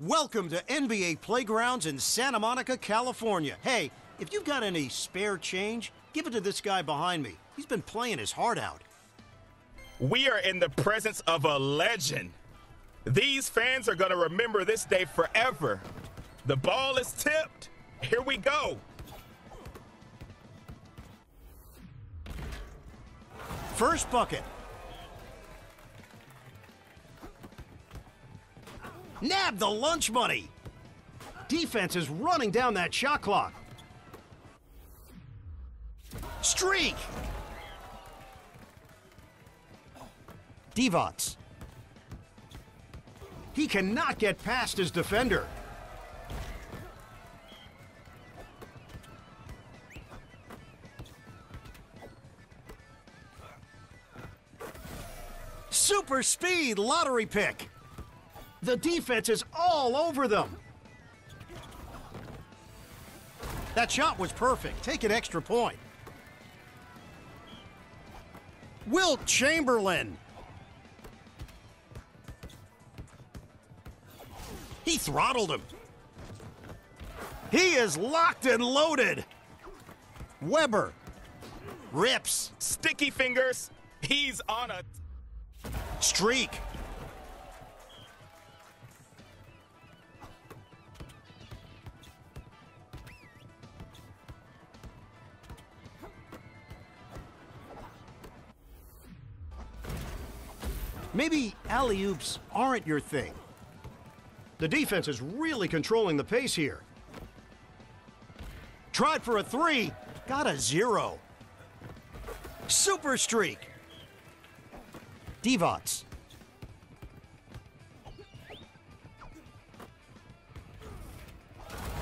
Welcome to NBA Playgrounds in Santa Monica, California. Hey, if you've got any spare change, give it to this guy behind me. He's been playing his heart out. We are in the presence of a legend. These fans are going to remember this day forever. The ball is tipped. Here we go. First bucket. Nab the lunch money. Defense is running down that shot clock. Streak. Divac. He cannot get past his defender. Super speed lottery pick. The defense is all over them. That shot was perfect. Take an extra point. Wilt Chamberlain. He throttled him. He is locked and loaded. Webber. Rips. Sticky fingers. He's on a Streak. Maybe alley-oops aren't your thing. The defense is really controlling the pace here. Tried for a three, got a zero. Super streak. Divac.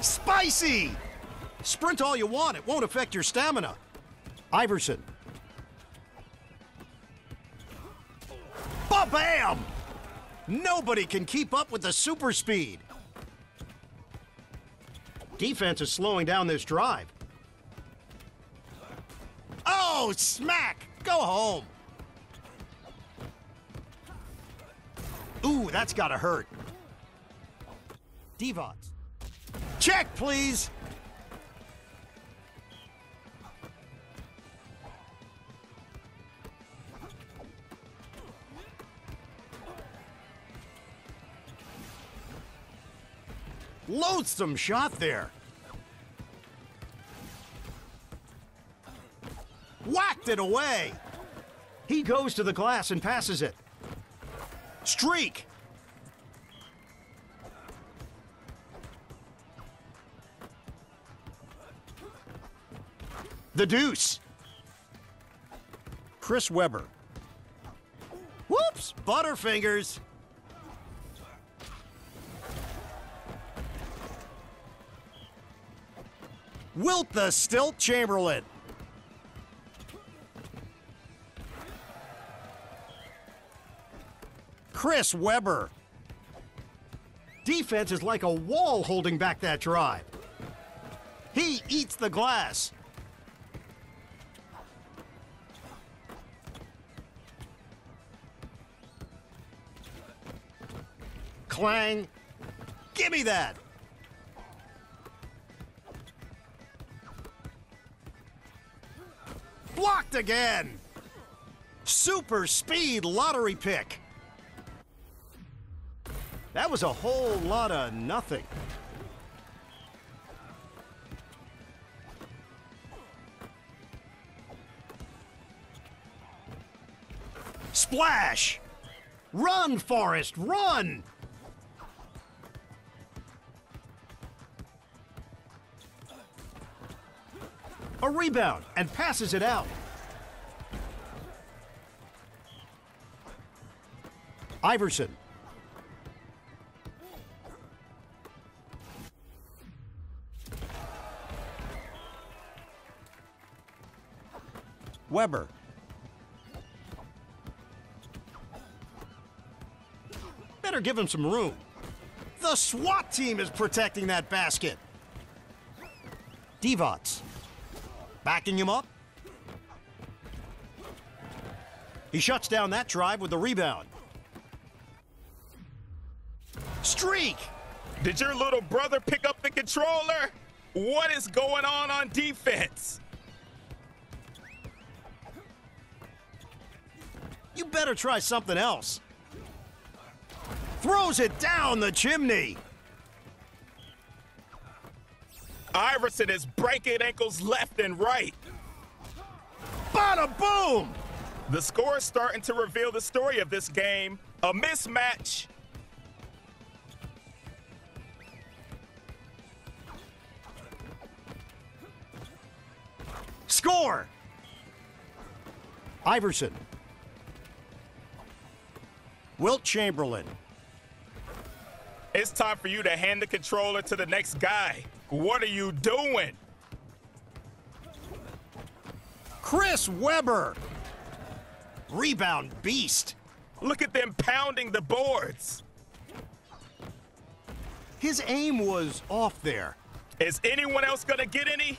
Spicy! Sprint all you want, it won't affect your stamina. Iverson. Ba-bam! Nobody can keep up with the super speed. Defense is slowing down this drive. Oh, smack! Go home. Ooh, that's gotta hurt. Divac. Check, please! Loathsome shot there. Whacked it away. He goes to the glass and passes it. Streak. The deuce. Chris Webber. Whoops, Butterfingers. Wilt the Stilt Chamberlain. Chris Webber. Defense is like a wall holding back that drive. He eats the glass. Clang. Give me that. Again. Super speed lottery pick. That was a whole lot of nothing. Splash! Run, Forrest, run! A rebound and passes it out. Iverson. Webber. Better give him some room. The SWAT team is protecting that basket. Divac. Backing him up. He shuts down that drive with the rebound. Streak! Did your little brother pick up the controller? What is going on on defense? You better try something else. Throws it down the chimney. Iverson is breaking ankles left and right. Bada boom! The score is starting to reveal the story of this game. A mismatch. Score! Iverson. Wilt Chamberlain. It's time for you to hand the controller to the next guy. What are you doing? Chris Webber. Rebound beast. Look at them pounding the boards. His aim was off there. Is anyone else gonna get any?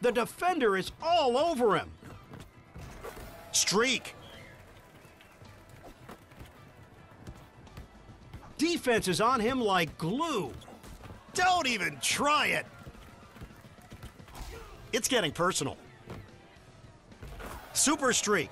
The defender is all over him. Streak. Defense is on him like glue. Don't even try it. It's getting personal. Super streak.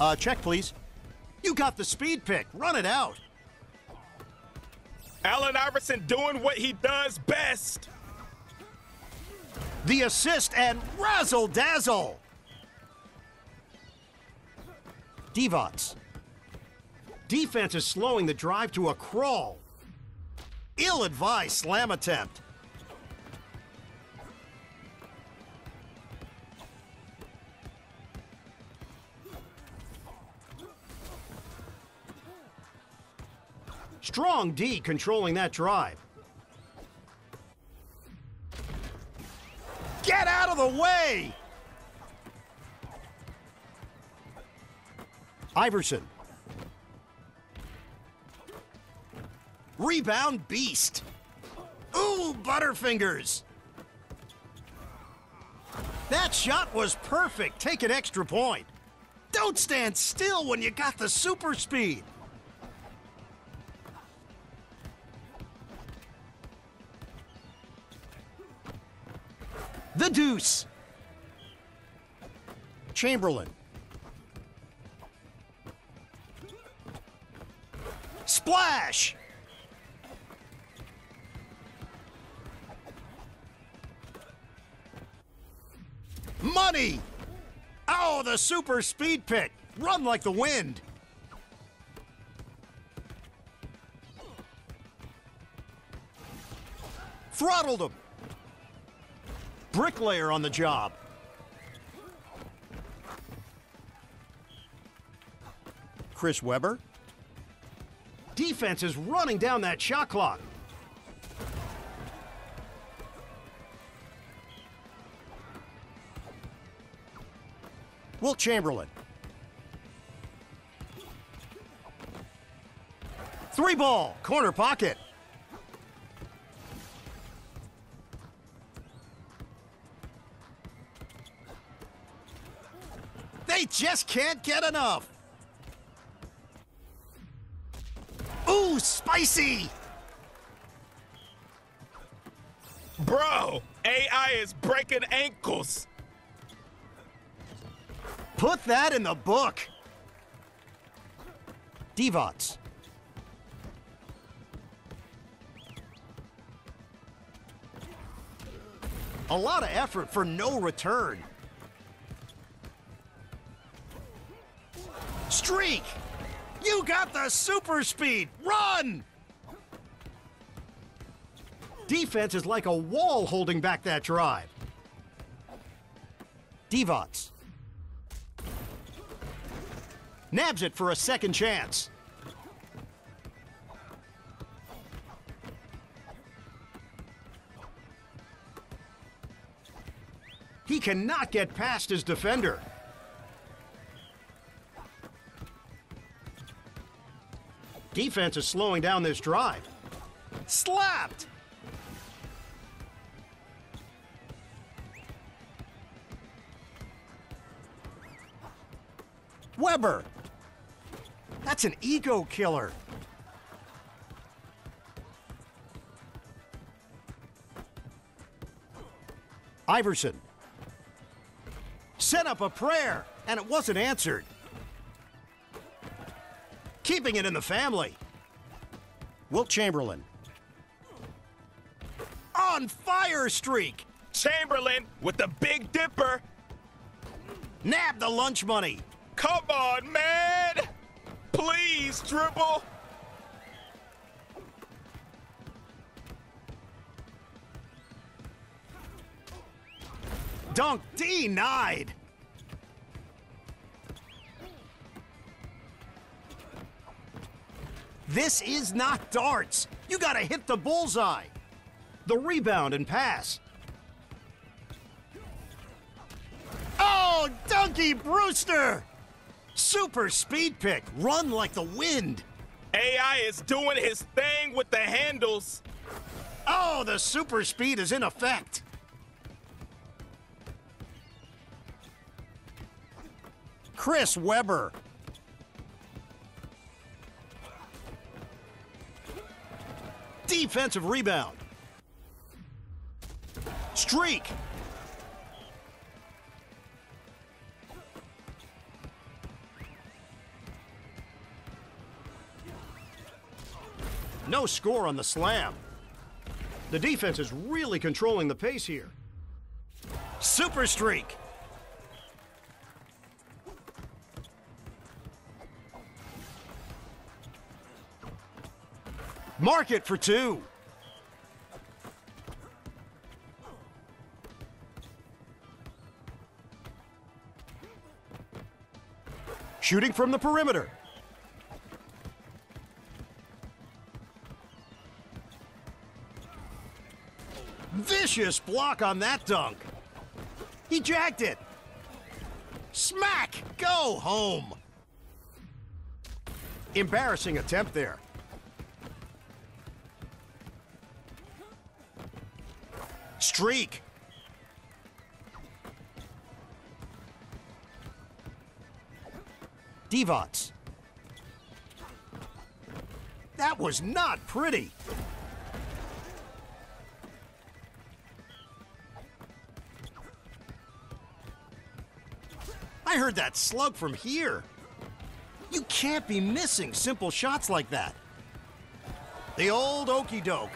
Uh, check, please. You got the speed pick. Run it out. Allen Iverson doing what he does best. The assist and razzle dazzle. Divac. Defense is slowing the drive to a crawl. Ill advised slam attempt. Strong D controlling that drive. Get out of the way! Iverson. Rebound beast. Ooh, Butterfingers. That shot was perfect. Take an extra point. Don't stand still when you got the super speed. The deuce. Chamberlain. Splash! Money! Oh, the super speed pick. Run like the wind. Throttled him. Bricklayer on the job. Chris Webber. Defense is running down that shot clock. Wilt Chamberlain. Three ball, corner pocket. Just can't get enough. Ooh, spicy! Bro, AI is breaking ankles. Put that in the book. Divac. A lot of effort for no return. Streak! You got the super speed! Run! Defense is like a wall holding back that drive. Divac. Nabs it for a second chance. He cannot get past his defender. Defense is slowing down this drive. Slapped! Webber! That's an ego killer. Iverson. Sent up a prayer, and it wasn't answered. Keeping it in the family. Wilt Chamberlain. On fire streak! Chamberlain with the Big Dipper. Nab the lunch money. Come on, man! Please, dribble! Dunk denied. This is not darts. You gotta hit the bullseye. The rebound and pass. Oh, Donkey Brewster! Super speed pick. Run like the wind. AI is doing his thing with the handles. Oh, the super speed is in effect. Chris Webber. Defensive rebound. Streak. No score on the slam. The defense is really controlling the pace here. Super streak. Mark it for two. Shooting from the perimeter. Vicious block on that dunk. He jacked it. Smack! Go home. Embarrassing attempt there. Streak. Divac. That was not pretty. I heard that slug from here. You can't be missing simple shots like that. The old okey doke.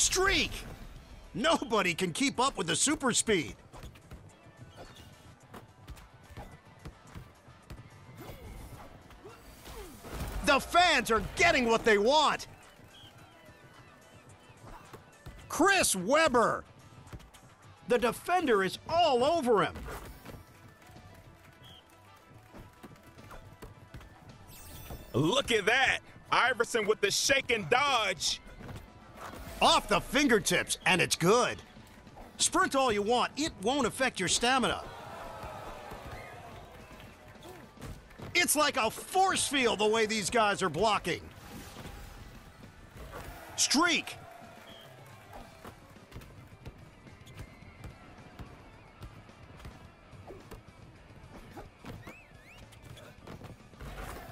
Streak! Nobody can keep up with the super speed. The fans are getting what they want. Chris Webber. The defender is all over him. Look at that! Iverson with the shake and dodge. Off the fingertips, and it's good. Sprint all you want, it won't affect your stamina. It's like a force field the way these guys are blocking. Streak.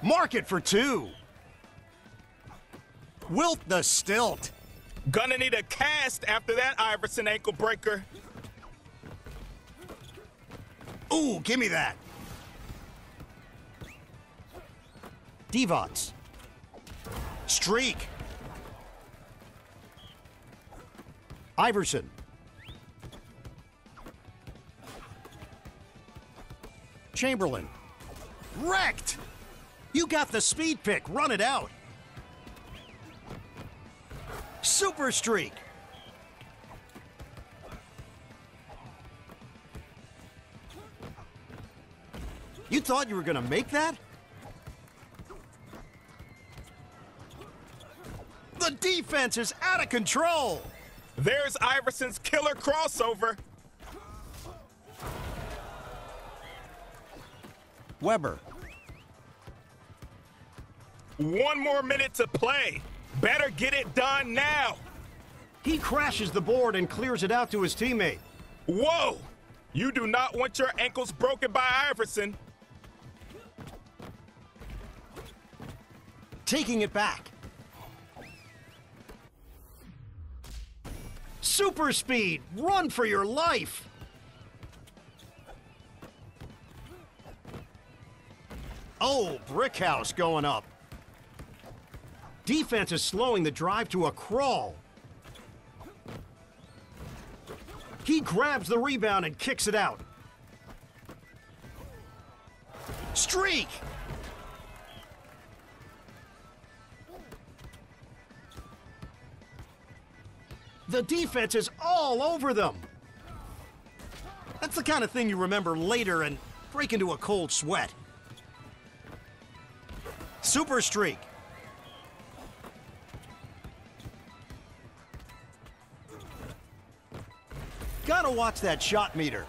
Mark it for two. Wilt the stilt. Gonna need a cast after that Iverson ankle breaker. Ooh, give me that. Divac. Streak. Iverson. Chamberlain. Wrecked! You got the speed pick. Run it out. Super streak. You thought you were going to make that? The defense is out of control. There's Iverson's killer crossover. Webber. One more minute to play. Better get it done now. He crashes the board and clears it out to his teammate. Whoa! You do not want your ankles broken by Iverson. Taking it back. Super speed! Run for your life! Oh, brick house going up. Defense is slowing the drive to a crawl. He grabs the rebound and kicks it out. Streak! The defense is all over them. That's the kind of thing you remember later and break into a cold sweat. Super streak. Gotta watch that shot meter.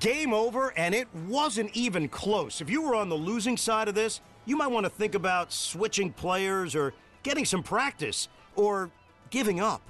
Game over, and it wasn't even close. If you were on the losing side of this, you might want to think about switching players or getting some practice or giving up.